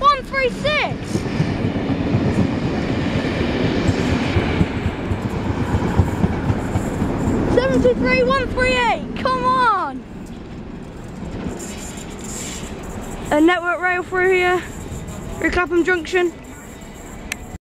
136. Seven two three one three eight. Come on. A network rail through here, through Clapham Junction.